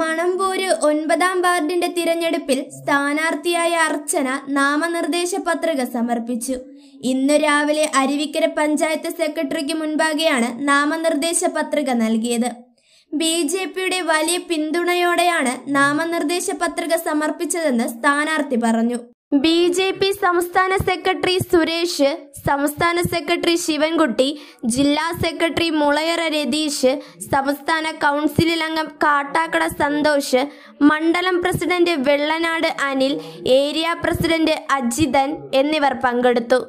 മണമ്പൂര് ഒൻപതാം വാർഡിന്റെ തിരഞ്ഞെടുപ്പിൽ സ്ഥാനാർത്ഥിയായ അർച്ചന നാമനിർദ്ദേശ പത്രിക സമർപ്പിച്ചു. ഇന്ന് രാവിലെ അരുവിക്കര പഞ്ചായത്ത് സെക്രട്ടറിക്ക് മുൻപാകെയാണ് നാമനിർദ്ദേശ പത്രിക നൽകിയത്. ബി ജെ പിയുടെ വലിയ പിന്തുണയോടെയാണ് നാമനിർദ്ദേശ പത്രിക സമർപ്പിച്ചതെന്ന് സ്ഥാനാർത്ഥി പറഞ്ഞു. ബി ജെ പി സംസ്ഥാന സെക്രട്ടറി സുരേഷ് സംസ്ഥാന സെക്രട്ടറി ശിവൻകുട്ടി ജില്ലാ സെക്രട്ടറി മുളയറ രതീഷ് സംസ്ഥാന കൗൺസിൽ അംഗം കാട്ടാക്കട സന്തോഷ് മണ്ഡലം president Vellanad Anil area president Ajithan എന്നിവർ പങ്കെടുത്തു.